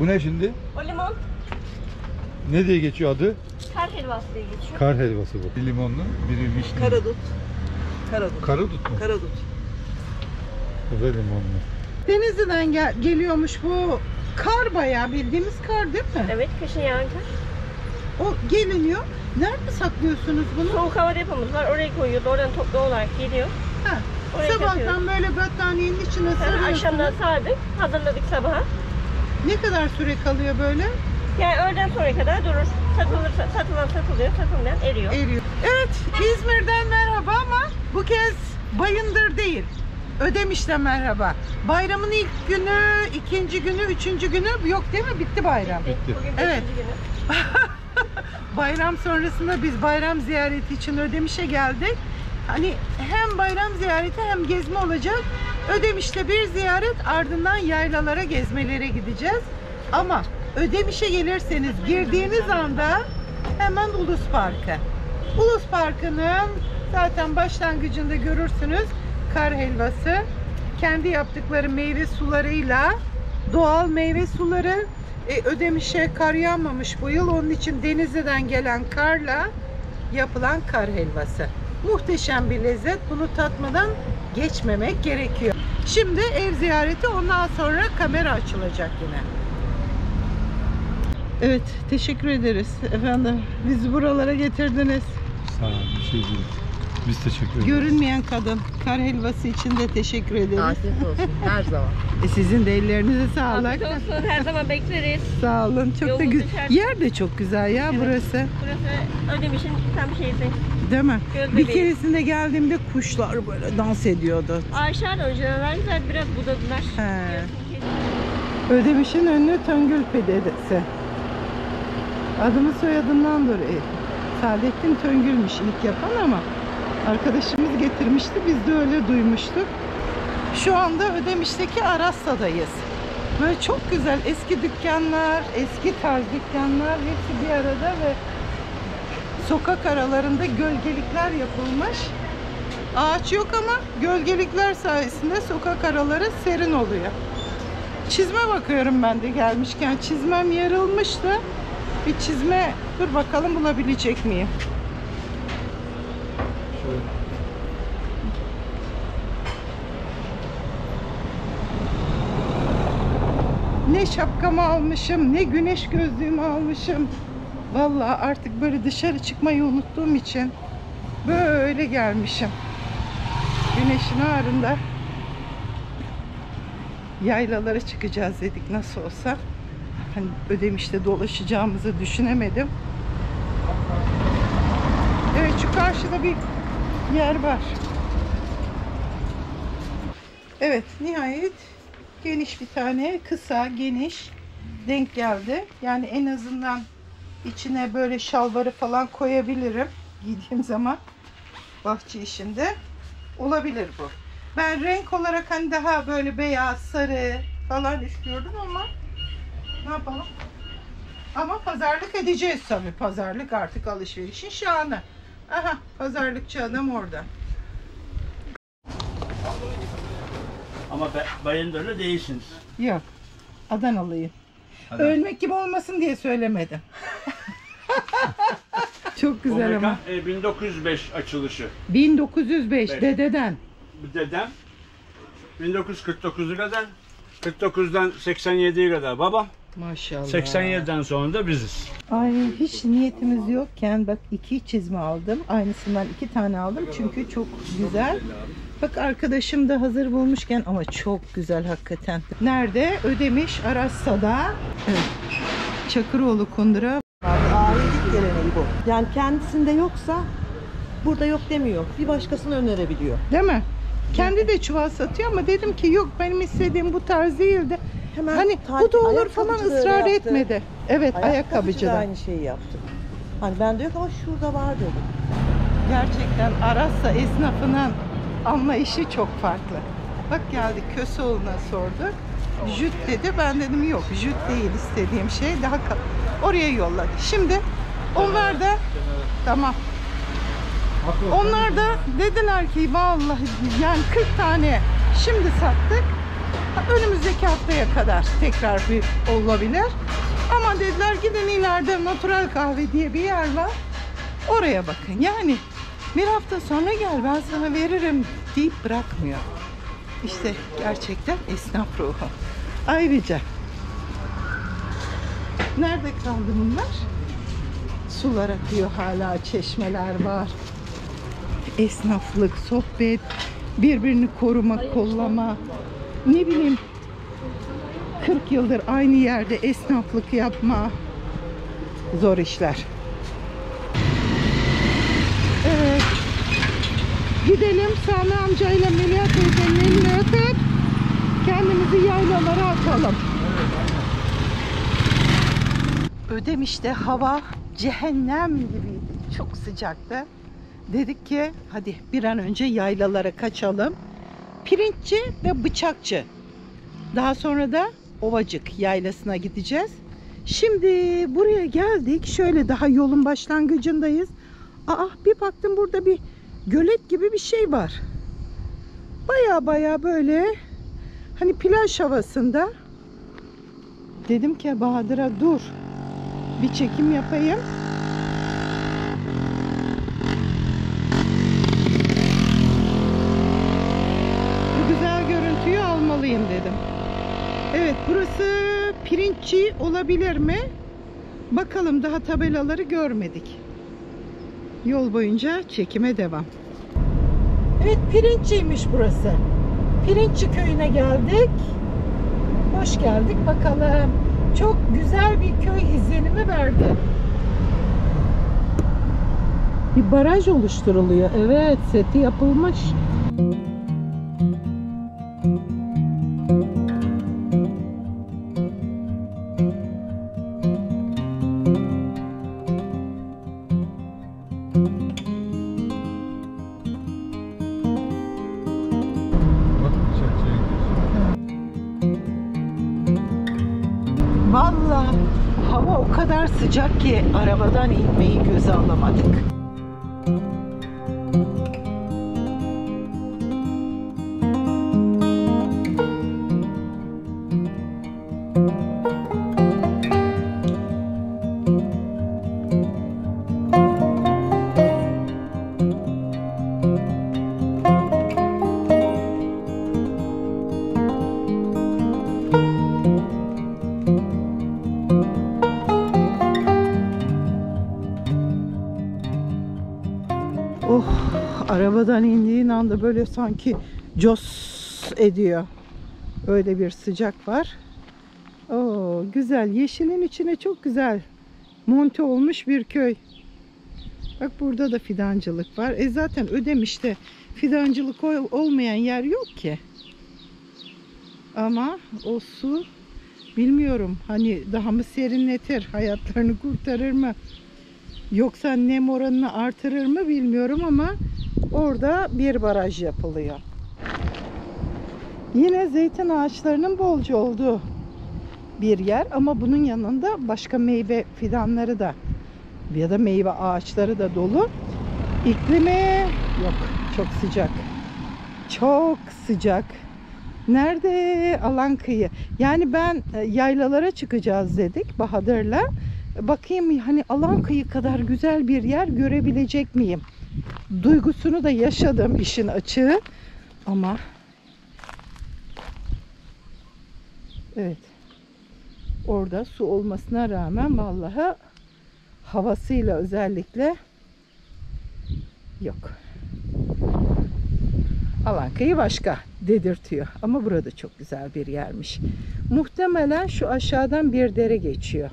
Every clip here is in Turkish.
Bu ne şimdi? O limon Ne diye geçiyor adı? kar helvası diye geçiyor. Kar helvası bu. Bir limonlu, biri vişne. Karadut. Karadut. Karadut mu? Karadut. Bu da limonlu. Denizli'den gel- geliyormuş bu kar bayağı bildiğimiz kar değil mi? Evet kışın yağan kar. O geliniyor. Nerede saklıyorsunuz bunu? Soğuk hava depomuz var oraya koyuyoruz. Oradan toplu olarak geliyor. Ha. Oraya Sabahtan katıyoruz. böyle battaniyenin içine sarıyorsunuz. akşamdan sardık. Hazırladık sabaha. Ne kadar süre kalıyor böyle? Yani öğleden sonra kadar durur. Satılırsa satılan satılıyor, satılmayan eriyor. Eriyor. Evet, İzmir'den merhaba ama bu kez Bayındır değil. Ödemiş'ten merhaba. Bayramın ilk günü, ikinci günü, üçüncü günü yok değil mi? Bitti bayram. Bugün Evet. beşinci günü. Bayram sonrasında biz bayram ziyareti için Ödemiş'e geldik. Hani hem bayram ziyareti hem gezme olacak. Ödemiş'te bir ziyaret ardından yaylalara gezmelere gideceğiz. Ama Ödemiş'e gelirseniz girdiğiniz anda hemen Ulus Parkı. Ulus Parkı'nın zaten başlangıcında görürsünüz kar helvası. Kendi yaptıkları meyve sularıyla doğal meyve suları e, Ödemiş'e kar yağmamış bu yıl. Onun için Denizli'den gelen karla yapılan kar helvası. Muhteşem bir lezzet. Bunu tatmadan geçmemek gerekiyor. Şimdi ev ziyareti ondan sonra kamera açılacak yine. Evet, teşekkür ederiz efendim. Bizi buralara getirdiniz. Sağ ol, bir şey. Biz teşekkür ederiz. Görünmeyen kadın. Kar helvası için de teşekkür ederiz. Afiyet olsun her zaman. E, sizin de ellerinize sağlık. Afiyet olsun. Her zaman bekleriz. Sağ olun. Çok da Yolunuz güzel. düşer. Yer de çok güzel ya Evet. burası. Burası Ödemiş'in tam şeysi. Değil mi? Göz Bir keresinde geldiğimde kuşlar böyle dans ediyordu. Ağaçlar da önceden biraz budadılar. He. Ödemiş'in ünlü Töngül Pidesi. Adımı soyadından dolayı. Saadettin Töngül'müş ilk yapan ama arkadaşımız getirmişti. Biz de öyle duymuştuk. Şu anda Ödemiş'teki Arassa'dayız. Böyle çok güzel eski dükkanlar, eski tarz dükkanlar hepsi bir arada ve sokak aralarında gölgelikler yapılmış. Ağaç yok ama gölgelikler sayesinde sokak araları serin oluyor. Çizme bakıyorum ben de gelmişken. Çizmem yarılmıştı. Bir çizme dur bakalım bulabilecek miyim? Ne şapkamı almışım, ne güneş gözlüğümü almışım. Vallahi artık böyle dışarı çıkmayı unuttuğum için böyle gelmişim. Güneşin ağrında yaylalara çıkacağız dedik nasıl olsa. Hani ödemişte dolaşacağımızı düşünemedim. Evet şu karşıda bir yer var. Evet nihayet geniş bir tane kısa geniş denk geldi. Yani en azından içine böyle şalvarı falan koyabilirim giydiğim zaman bahçe işinde olabilir bu. Ben renk olarak hani daha böyle beyaz, sarı falan istiyordum ama ne yapalım? Ama pazarlık edeceğiz tabii. Pazarlık artık alışverişin şanı. Aha pazarlıkçı adam orada. Ama be, bayındırlı değilsiniz. Yok. Adanalıyım. Ölmek gibi olmasın diye söylemedim. Çok güzel Omega ama. e, 1905 açılışı. 1905 Beş. dededen. Dedem 1949'u kadar 49'dan 87'ye kadar babam. Maşallah. 87'den sonra da biziz. Ay hiç niyetimiz yokken bak iki çizme aldım. Aynısından iki tane aldım çünkü çok güzel. Bak arkadaşım da hazır bulmuşken ama çok güzel hakikaten. Nerede? Ödemiş Arassa'da. Evet. Çakıroğlu Kundura. Ailelik geleneği bu. Yani kendisinde yoksa burada yok demiyor. Bir başkasına önerebiliyor. Değil mi? Kendi de çuval satıyor ama dedim ki yok benim istediğim bu tarz değildi. Hemen Hani bu da olur falan ısrar yaptı. etmedi. Evet Ayakkabıcı da aynı şeyi yaptı. Hani bende yok ama şurada var dedi. Gerçekten Arassa esnafının anlayışı çok farklı. Bak geldik Köseoğlu'na sorduk. Jüt dedi. Ben dedim yok jüt değil istediğim şey. Daha ka- oraya yolladı. Şimdi onlar da tamam. Onlar da dediler ki vallahi yani 40 tane şimdi sattık. Önümüzdeki haftaya kadar tekrar bir olabilir. Ama dediler gidin ileride natural kahve diye bir yer var. Oraya bakın. Yani bir hafta sonra gel ben sana veririm deyip bırakmıyor. İşte gerçekten esnaf ruhu. Ayrıca nerede kaldı bunlar? Sular akıyor hala, çeşmeler var. Esnaflık, sohbet, birbirini koruma, kollama. Ne bileyim 40 yıldır aynı yerde esnaflık yapma. Zor işler. Evet. Gidelim Sami amcayla Melia teyzenin elini öpüp kendimizi yaylalara atalım. Ödemiş'te hava cehennem gibiydi. Çok sıcaktı. Dedik ki hadi bir an önce yaylalara kaçalım. Pirinççi ve bıçakçı. Daha sonra da Ovacık yaylasına gideceğiz. Şimdi buraya geldik. Şöyle daha yolun başlangıcındayız. Aa bir baktım burada bir gölet gibi bir şey var. Baya baya böyle hani plaj havasında. Dedim ki Bahadır'a dur. Bir çekim yapayım. Bu güzel görüntüyü almalıyım dedim. Evet burası pirinççi olabilir mi? Bakalım daha tabelaları görmedik. Yol boyunca çekime devam. Evet pirinççiymiş burası. Pirinççi köyüne geldik. Hoş geldik bakalım. Çok güzel bir köy izlenimi verdi. Bir baraj oluşturuluyor. Evet seti yapılmış. Kadar sıcak ki arabadan inmeyi göze alamadık. Arabadan indiğin anda böyle sanki cos ediyor. Öyle bir sıcak var. Oo güzel yeşilin içine çok güzel monte olmuş bir köy. Bak burada da fidancılık var. E zaten Ödemiş'te fidancılık ol- olmayan yer yok ki. Ama o su bilmiyorum hani daha mı serinletir, hayatlarını kurtarır mı? Yoksa nem oranını artırır mı bilmiyorum ama orada bir baraj yapılıyor. Yine zeytin ağaçlarının bolca olduğu bir yer ama bunun yanında başka meyve fidanları da ya da meyve ağaçları da dolu. İklimi yok çok sıcak. Çok sıcak. Nerede alan kıyı? Yani ben e, yaylalara çıkacağız dedik Bahadır'la. Bakayım hani alan kıyı kadar güzel bir yer görebilecek miyim? Duygusunu da yaşadım işin açığı. Ama evet orada su olmasına rağmen vallahi havasıyla özellikle yok. Alan kıyı başka dedirtiyor. Ama burada çok güzel bir yermiş. Muhtemelen şu aşağıdan bir dere geçiyor.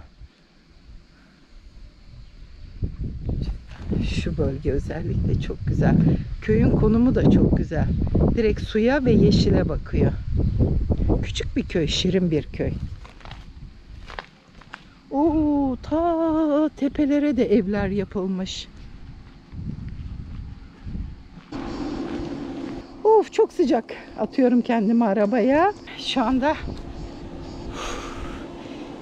Şu bölge özellikle çok güzel. Köyün konumu da çok güzel. Direkt suya ve yeşile bakıyor. Küçük bir köy, şirin bir köy. Oo, ta tepelere de evler yapılmış. Of çok sıcak. Atıyorum kendimi arabaya. Şu anda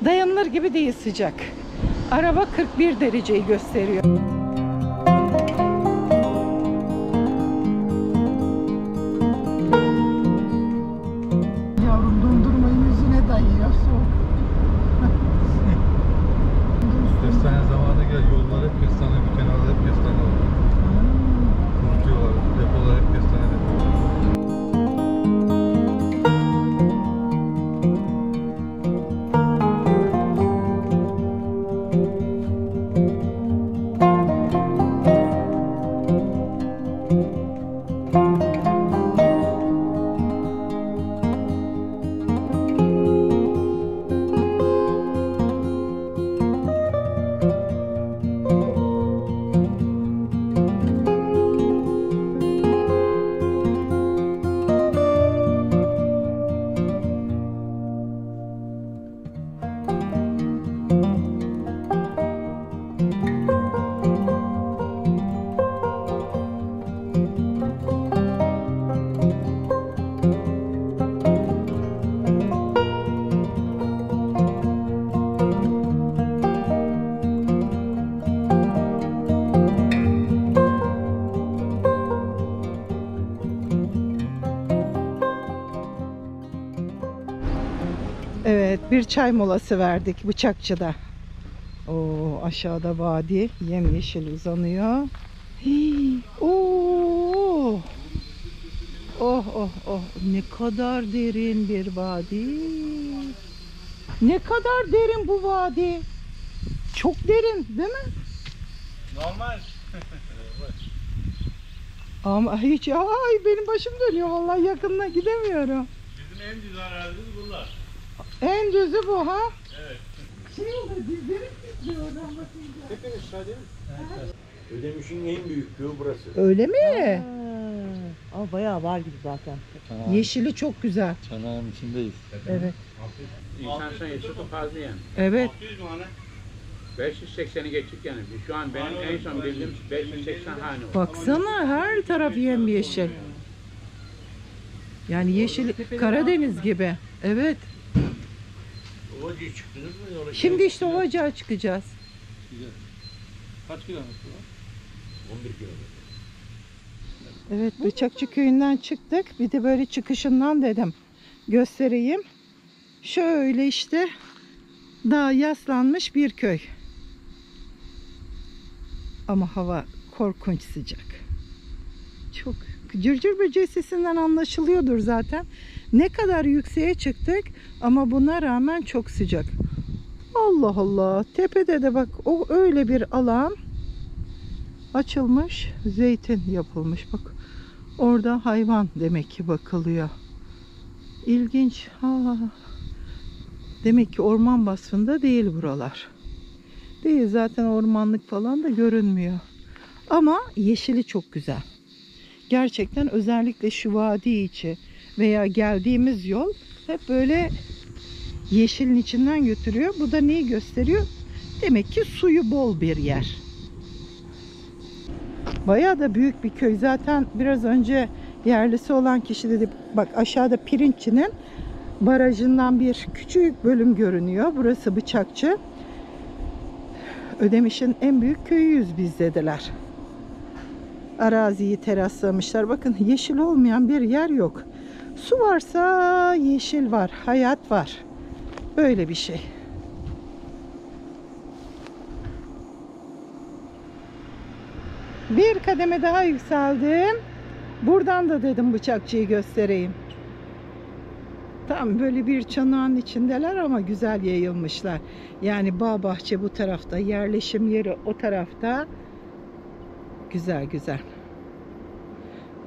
dayanılır gibi değil sıcak. Araba 41 dereceyi gösteriyor. Çay molası verdik bıçakçıda. Oo aşağıda vadi yemyeşil uzanıyor. Hii, Oo. Oh oh oh ne kadar derin bir vadi. Ne kadar derin bu vadi. Çok derin değil mi? Normal. Ama hiç ay benim başım dönüyor vallahi yakınına gidemiyorum. Bizim en güzel arazimiz bunlar. En düzü bu ha? Evet. Şey oluyor dizlerim titriyor oradan bakınca. Ödemiş'in en büyük köyü burası. Öyle mi? Ha. Aa, bayağı var gibi zaten. Yeşili çok güzel. Çanağın içindeyiz. Evet. İnsan sayısı çok fazla yani. Evet. 600 mu ana? 580'i geçtik yani. Şu an benim en son bildiğim 580 hane var. Baksana her taraf yemyeşil. Yani yeşil Karadeniz gibi. Evet. Ovacı'ya çıktınız mı? Yola Şimdi işte Ovacık'a çıkacağız. Kaç kilometre var? 11 kilometre. Evet Bıçakçı köyünden çıktık. Bir de böyle çıkışından dedim. Göstereyim. Şöyle işte daha yaslanmış bir köy. Ama hava korkunç sıcak. Çok cırcır böceği sesinden anlaşılıyordur zaten. Ne kadar yükseğe çıktık ama buna rağmen çok sıcak. Allah Allah. Tepede de bak o öyle bir alan açılmış. Zeytin yapılmış. Bak orada hayvan demek ki bakılıyor. İlginç. Ha. Demek ki orman vasfında değil buralar. Değil zaten ormanlık falan da görünmüyor. Ama yeşili çok güzel. Gerçekten özellikle şu vadi içi veya geldiğimiz yol hep böyle yeşilin içinden götürüyor. Bu da neyi gösteriyor? Demek ki suyu bol bir yer. Bayağı da büyük bir köy. Zaten biraz önce yerlisi olan kişi dedi bak aşağıda Pirinççi'nin barajından bir küçük bölüm görünüyor. Burası Bıçakçı. Ödemiş'in en büyük köyüyüz biz dediler. Araziyi teraslamışlar. Bakın yeşil olmayan bir yer yok. Su varsa yeşil var, hayat var. Böyle bir şey. Bir kademe daha yükseldim. Buradan da dedim bıçakçıyı göstereyim. Tam böyle bir çanağın içindeler ama güzel yayılmışlar. Yani bağ bahçe bu tarafta, yerleşim yeri o tarafta. Güzel güzel.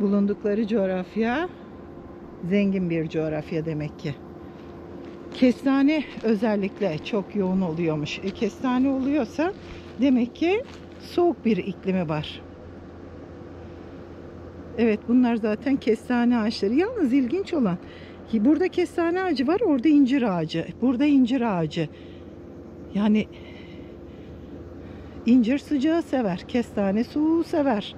Bulundukları coğrafya zengin bir coğrafya demek ki. Kestane özellikle çok yoğun oluyormuş. E, kestane oluyorsa demek ki soğuk bir iklimi var. Evet bunlar zaten kestane ağaçları. Yalnız ilginç olan burada kestane ağacı var orada incir ağacı. Burada incir ağacı. Yani incir sıcağı sever. Kestane soğuğu sever.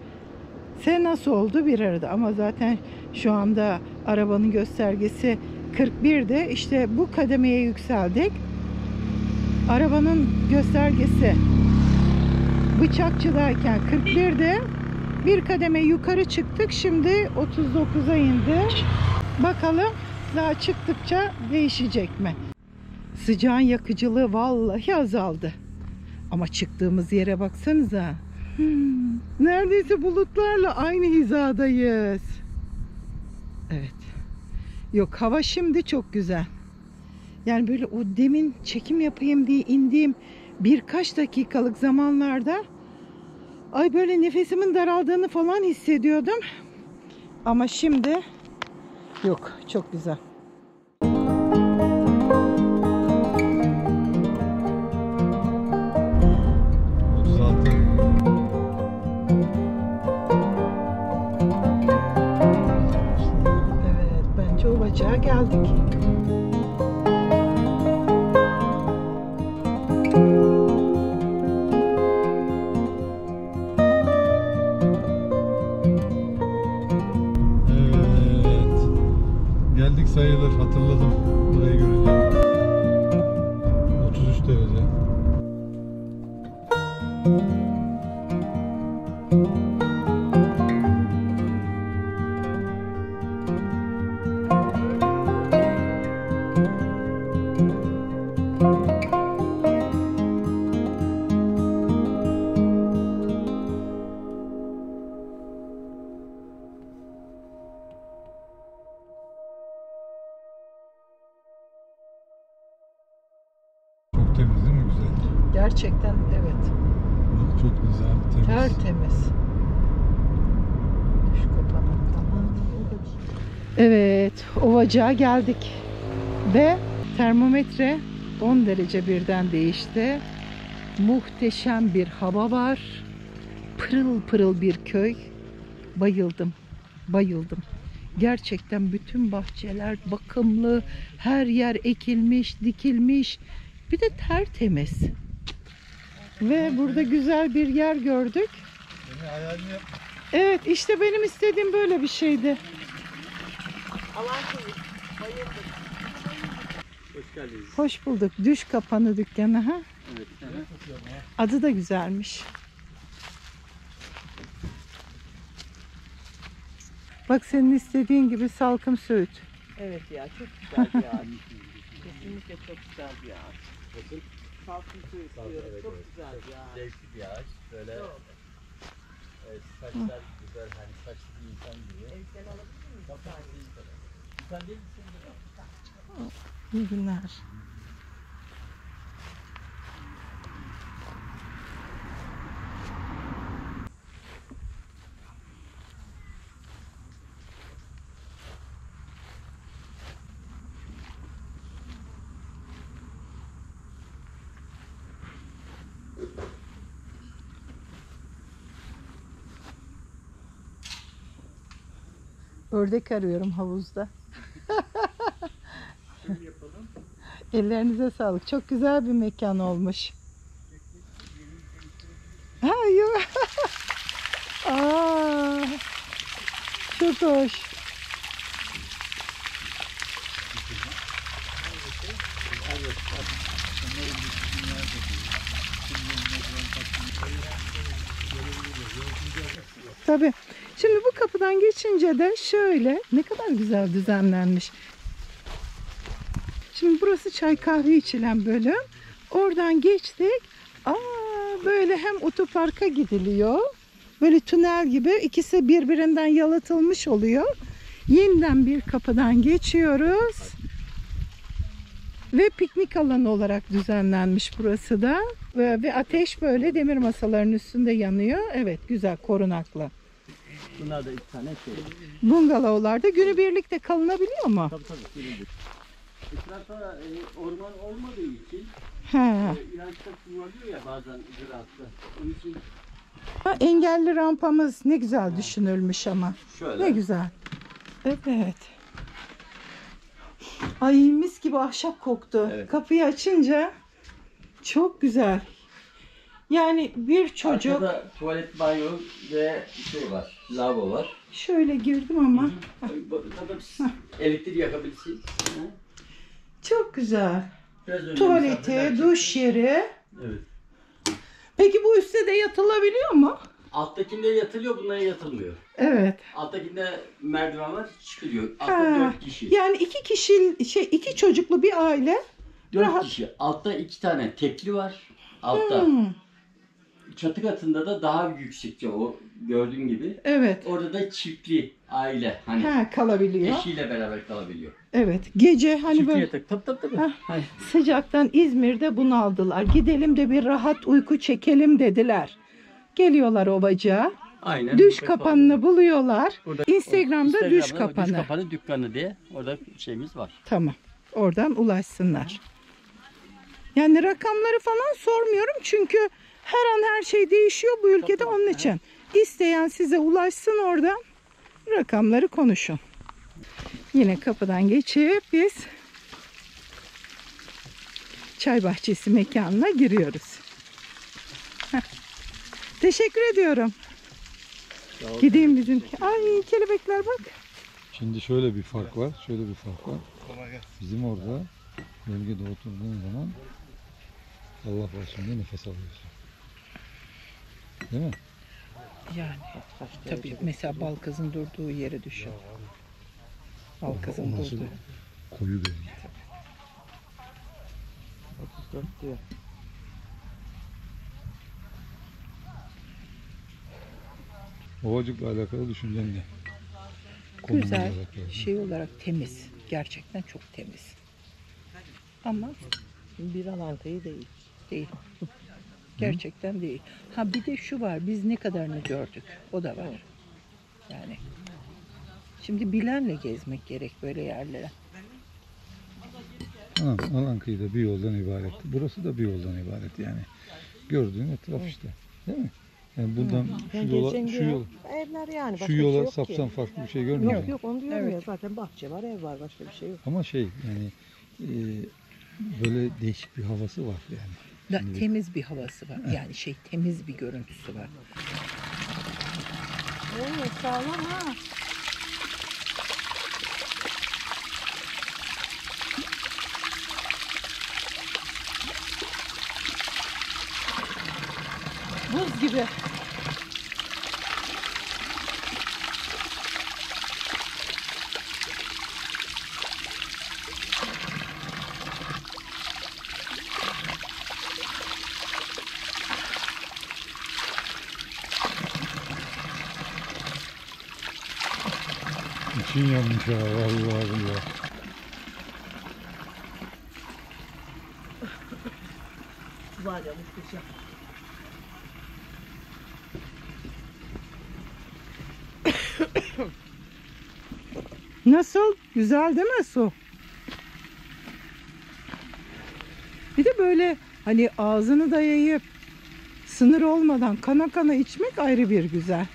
Sen nasıl oldu bir arada ama zaten şu anda arabanın göstergesi 41'de işte bu kademeye yükseldik. Arabanın göstergesi Bıçakçıdayken 41'de bir kademe yukarı çıktık. Şimdi 39'a indi. Bakalım daha çıktıkça değişecek mi? Sıcağın yakıcılığı vallahi azaldı. Ama çıktığımız yere baksanıza. Hmm, neredeyse bulutlarla aynı hizadayız. Evet. Yok hava şimdi çok güzel. Yani böyle o demin çekim yapayım diye indiğim birkaç dakikalık zamanlarda ay böyle nefesimin daraldığını falan hissediyordum. Ama şimdi yok çok güzel. Bacağa geldik. Evet. Geldik sayılır. Hatırladım. Burayı görünce. Ovacığa geldik. Ve termometre 10 derece birden değişti. Muhteşem bir hava var. Pırıl pırıl bir köy. Bayıldım. Bayıldım. Gerçekten bütün bahçeler bakımlı, her yer ekilmiş, dikilmiş. Bir de tertemiz. Ve burada güzel bir yer gördük. Evet işte benim istediğim böyle bir şeydi. Hoş geldiniz. Hoş bulduk. Düş kapanı dükkanı ha. Evet. Adı da güzelmiş. Bak senin istediğin gibi salkım söğüt. Evet ya çok güzel bir ağaç. Kesinlikle çok güzel bir ağaç. Salkım suyu istiyorum. Çok güzel bir ağaç. Zevkli bir ağaç. Böyle e, saçlar güzel hani saçlı bir insan gibi. Evden alabilir miyim? Bak, İyi günler. Ördek arıyorum havuzda. Ellerinize sağlık. Çok güzel bir mekan olmuş. Ha yok. Aa, çok hoş. Tabii. Şimdi bu kapıdan geçince de şöyle ne kadar güzel düzenlenmiş. Şimdi burası çay kahve içilen bölüm. Oradan geçtik. Aa böyle hem otoparka gidiliyor. Böyle tünel gibi ikisi birbirinden yalıtılmış oluyor. Yeniden bir kapıdan geçiyoruz. Ve piknik alanı olarak düzenlenmiş burası da. Ve, ve ateş böyle demir masaların üstünde yanıyor. Evet güzel korunaklı. Bunlar da iki tane şey. Bungalovlarda günübirlik de kalınabiliyor mu? Tabii tabii. Sürüldür. Etrafta e, orman olmadığı için He. e, ilaçta kullanılıyor ya bazen ziraatta. Onun için Ha, engelli rampamız ne güzel düşünülmüş ama. şöyle. Ne güzel. Evet. Ay mis gibi ahşap koktu. Evet. Kapıyı açınca çok güzel. Yani bir çocuk Arkada tuvalet, banyo ve şey var. Lavabo var. şöyle girdim ama Burada elektrik yakabilirsin. Çok güzel. Biraz Tuvaleti, duş yeri. Evet. Peki bu üstte de yatılabiliyor mu? Alttakinde yatılıyor, bunlara yatılmıyor. Evet. Alttakinde merdiven var, çıkılıyor. Altta Ha, dört kişi. Yani iki kişi şey iki çocuklu bir aile. Dört rahat. kişi. Altta iki tane tekli var. Altta. Hmm, Çatı katında da daha yüksekçe o gördüğün gibi. evet. Orada da çiftli aile. Hani Ha kalabiliyor. eşiyle beraber kalabiliyor. Evet. Gece hani Çiftli böyle yatak. Tabii tabii tabii. Hani Sıcaktan İzmir'de bunaldılar. Gidelim de bir rahat uyku çekelim dediler. Geliyorlar ovacığa. Aynen. Düş kapanını buluyorlar. Burada- Instagram'da düş Instagram'da kapanı. Düş kapanı dükkanı diye orada şeyimiz var. Tamam. Oradan ulaşsınlar. Yani rakamları falan sormuyorum çünkü her an her şey değişiyor bu ülkede onun için. İsteyen size ulaşsın oradan rakamları konuşun. Yine kapıdan geçip biz çay bahçesi mekanına giriyoruz. Heh. Teşekkür ediyorum. Gideyim bizim. Ay kelebekler bak. Şimdi şöyle bir fark var. Şöyle bir fark var. Bizim orada bölgede oturduğun zaman Allah şimdi nefes alıyorsun. Değil mi? Yani tabii mesela Balkaz'ın durduğu yeri düşün. Balkaz'ın O nasıl durduğu. koyu görünüyor. Ovacıkla alakalı düşüncen ne? Konumla Güzel, alakalı. şey olarak temiz. Gerçekten çok temiz. Ama Bir Alanka'yı değil. Değil. Gerçekten değil. Ha bir de şu var. Biz ne kadarını gördük. O da var. Yani. Şimdi bilenle gezmek gerek böyle yerlere. Ha, Alankıyı da bir yoldan ibaret. Burası da bir yoldan ibaret yani. Gördüğün etraf işte. Değil mi? Yani buradan şu yola, şu yol, Evler yani. Başka şu bir şey yola yok ki. sapsan farklı bir şey Yok görmeyeceksin. yok onu diyorum Evet. ya zaten bahçe var ev var başka bir şey yok. Ama şey yani e, böyle değişik bir havası var yani. Da, Şimdi- temiz bir havası var. Yani şey temiz bir görüntüsü var. Oo sağlam ha. Buz gibi. İçin yanmış ha vallahi billahi. Var ya muhteşem. Nasıl? Güzel değil mi su? Bir de böyle hani ağzını dayayıp sınır olmadan kana kana içmek ayrı bir güzel.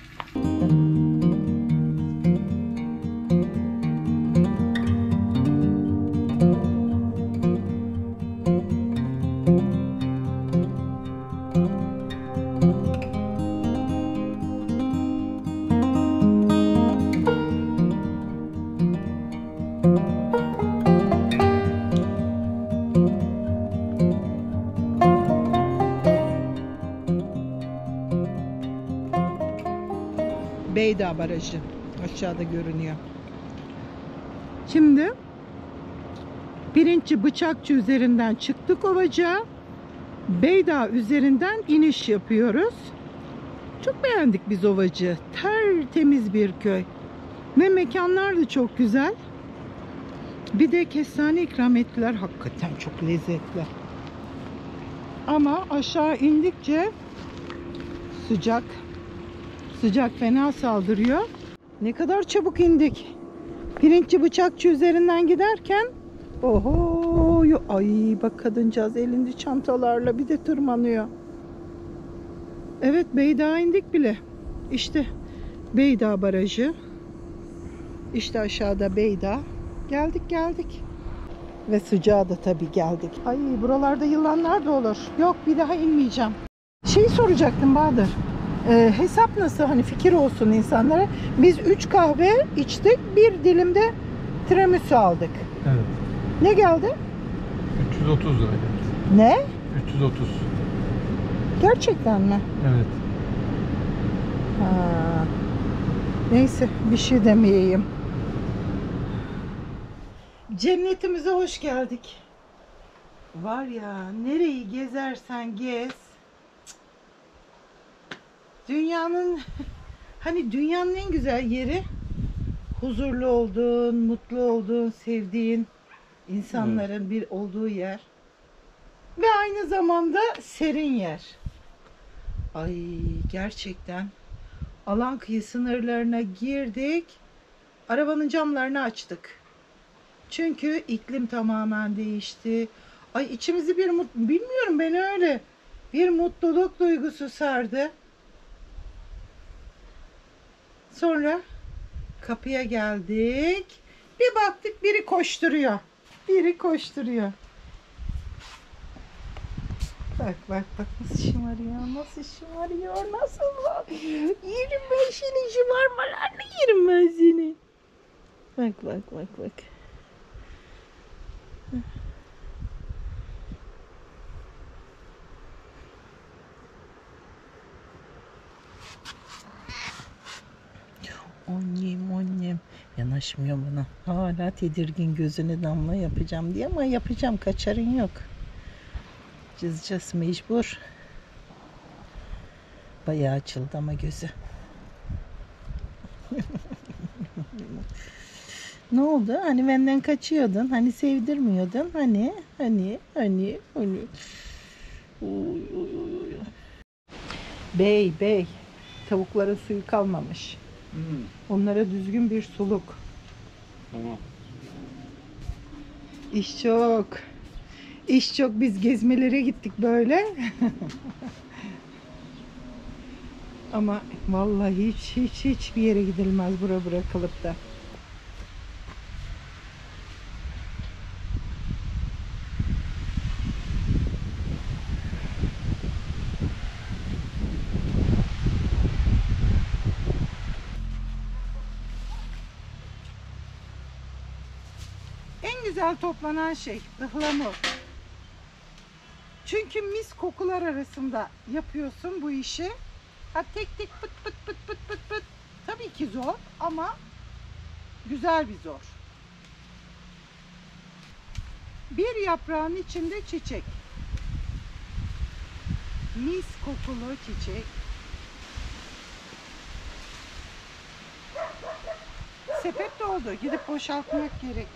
Beydağ Barajı aşağıda görünüyor. Şimdi birinci bıçakçı üzerinden çıktık Ovacığa. Beydağ üzerinden iniş yapıyoruz. Çok beğendik biz Ovacığı. Tertemiz bir köy. Ve mekanlar da çok güzel. Bir de kestane ikram ettiler. Hakikaten çok lezzetli. Ama aşağı indikçe sıcak Sıcak fena saldırıyor. Ne kadar çabuk indik. Pirinççi bıçakçı üzerinden giderken oho ay bak kadıncağız elinde çantalarla bir de tırmanıyor. Evet Beydağ'a indik bile. İşte Beydağ Barajı. İşte aşağıda Beydağ. Geldik geldik. Ve sıcağa da tabii geldik. Ay buralarda yılanlar da olur. Yok bir daha inmeyeceğim. Şey soracaktım Bahadır. Ee, hesap nasıl hani fikir olsun insanlara. Biz 3 kahve içtik. Bir dilimde tiramisu aldık. Evet. Ne geldi? 330 lira. Ne? 330. Gerçekten mi? Evet. Ha. Neyse bir şey demeyeyim. Cennetimize hoş geldik. Var ya nereyi gezersen gez. Dünyanın hani dünyanın en güzel yeri huzurlu olduğun, mutlu olduğun, sevdiğin insanların bir olduğu yer. Ve aynı zamanda serin yer. Ay gerçekten alan kıyı sınırlarına girdik. Arabanın camlarını açtık. Çünkü iklim tamamen değişti. Ay içimizi bir mut bilmiyorum ben öyle bir mutluluk duygusu sardı. Sonra kapıya geldik. Bir baktık biri koşturuyor. Biri koşturuyor. Bak bak bak nasıl şımarıyor, nasıl şımarıyor, nasıl bak. Yerim ben seni şımarmalarla yerim ben. Bak bak bak bak. Annem annem yanaşmıyor bana. Hala tedirgin gözüne damla yapacağım diye ama yapacağım kaçarın yok. Çizeceğiz mecbur. Bayağı açıldı ama gözü. Ne oldu? Hani benden kaçıyordun. Hani sevdirmiyordun. Hani, hani, hani, hani. Uy, uy, uy. Bey, bey. Tavukların suyu kalmamış. Onlara düzgün bir suluk. Tamam. İş çok. İş çok. Biz gezmelere gittik böyle. Ama vallahi hiç hiç hiç bir yere gidilmez bura bırakılıp da. Güzel toplanan şey ıhlamur. Çünkü mis kokular arasında yapıyorsun bu işi. Ha tek tek pıt pıt pıt pıt pıt pıt. Tabii ki zor ama güzel bir zor. Bir yaprağın içinde çiçek. Mis kokulu çiçek. Sepet doldu. Gidip boşaltmak gerek.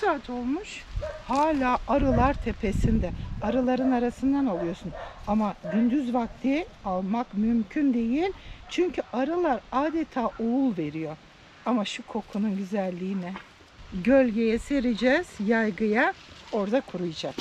Saat olmuş. Hala arılar tepesinde. Arıların arasından alıyorsun. Ama gündüz vakti almak mümkün değil. Çünkü arılar adeta oğul veriyor. Ama şu kokunun güzelliğine. Gölgeye sereceğiz yaygıya. Orada kuruyacak.